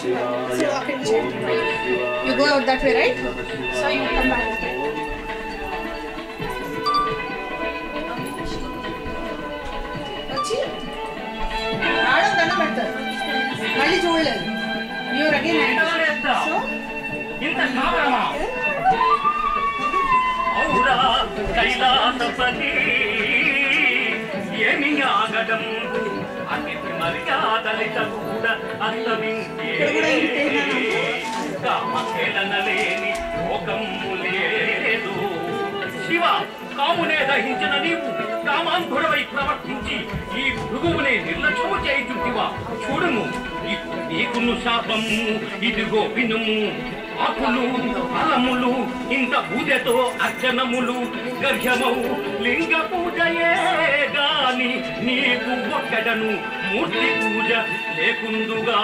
So అక్కడి నుంచి You go out that way, right? So you come back. వచ్చి రావడం దండం పెడతారు మళ్ళీ చూడలేదు యూర్ అగైన్ సో ఇంత కావడమా ఔరా కైలాసపతి ఏమి ఆగడం అతి మర్యాదలిత కూడా అస్తమించే కామకేళన లేని లోకము లేదు శివ కామునే దహించిన నీవు కామాంధుడవై ప్రవర్తించి ఈ భృగువునే నిర్లక్ష్యము చేయుచుంటివా చూడుము నీకును శాపము ఇదిగో వినుము. ఆకులు ఫలములు ఇంత పూజతో అర్చనములు గర్హమౌ లింగ పూజయే గాని నీకు ఒక్కడను మూర్తి పూజ లేకుండుగా